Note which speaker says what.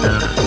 Speaker 1: Yeah.